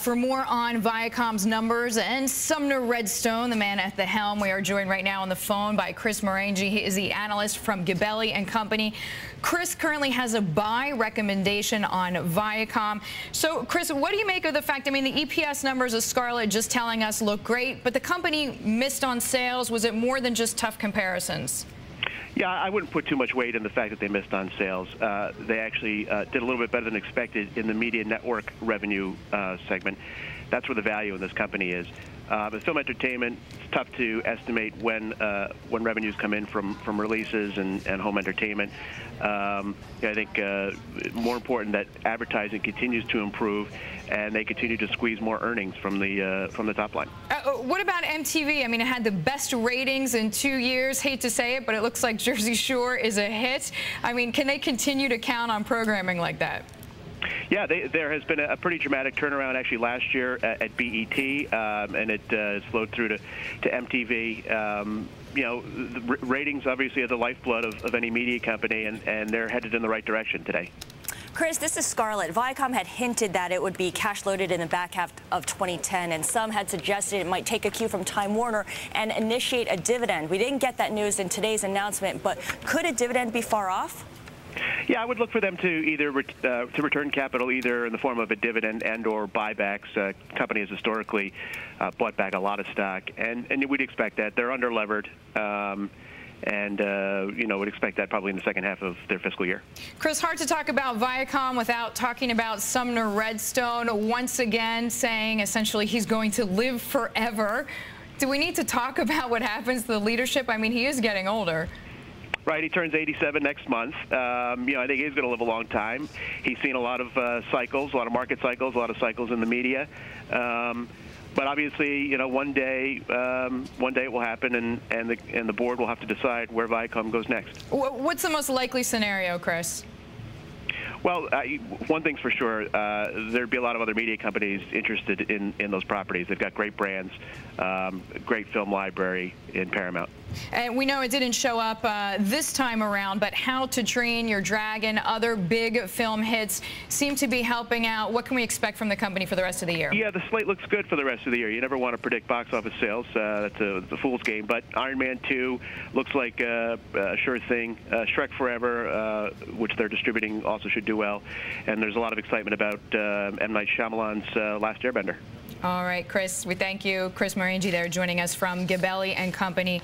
For more on Viacom's numbers and Sumner Redstone, the man at the helm, we are joined right now on the phone by Chris Marangi. He is the analyst from Gabelli and Company. Chris currently has a buy recommendation on Viacom. So, Chris, what do you make of the fact, I mean, the EPS numbers of Scarlet just telling us look great, but the company missed on sales. Was it more than just tough comparisons? Yeah, I wouldn't put too much weight in the fact that they missed on sales. Uh, they actually uh, did a little bit better than expected in the media network revenue uh, segment. That's where the value in this company is. Uh, but film entertainment, it's tough to estimate when uh, when revenues come in from, from releases and, and home entertainment. Um, I think uh, more important that advertising continues to improve and they continue to squeeze more earnings from the uh, from the top line. Uh, uh what about MTV? I mean, it had the best ratings in two years. Hate to say it, but it looks like Jersey Shore is a hit. I mean, can they continue to count on programming like that? Yeah, they, there has been a, pretty dramatic turnaround actually last year at, at BET, um, and it uh, flowed through to, to MTV. Um, you know, ratings obviously are the lifeblood of, of any media company, and, and they're headed in the right direction today. Chris, this is Scarlet. Viacom had hinted that it would be cash loaded in the back half of 2010, and some had suggested it might take a cue from Time Warner and initiate a dividend. We didn't get that news in today's announcement, but could a dividend be far off? Yeah, I would look for them to either re uh, to return capital either in the form of a dividend and or buybacks. Uh, company has historically uh, bought back a lot of stock, and and we'd expect that they're under levered. Um, and uh, you know would expect that probably in the second half of their fiscal year. Chris, hard to talk about Viacom without talking about Sumner Redstone once again saying essentially he's going to live forever. Do we need to talk about what happens to the leadership? I mean, he is getting older. Right, he turns 87 next month. Um, you know, I think he's going to live a long time. He's seen a lot of uh, cycles, a lot of market cycles, a lot of cycles in the media. Um, but obviously, you know, one day, um, one day it will happen, and and the and the board will have to decide where Viacom goes next. What's the most likely scenario, Chris? Well, uh, one thing's for sure, uh, there'd be a lot of other media companies interested in, in those properties. They've got great brands, um, great film library in Paramount. And we know it didn't show up uh, this time around, but How to Train Your Dragon, other big film hits seem to be helping out. What can we expect from the company for the rest of the year? Yeah, the slate looks good for the rest of the year. You never want to predict box office sales. Uh, that's a, a, fool's game. But Iron Man 2 looks like a, a sure thing. Uh, Shrek Forever, uh, which they're distributing, also should do well. And there's a lot of excitement about uh, M. Night Shyamalan's uh, Last Airbender. All right, Chris, we thank you. Chris Marangi there joining us from Gabelli and Company.